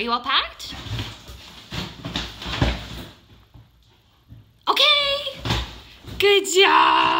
Are you all packed? Okay. Good job.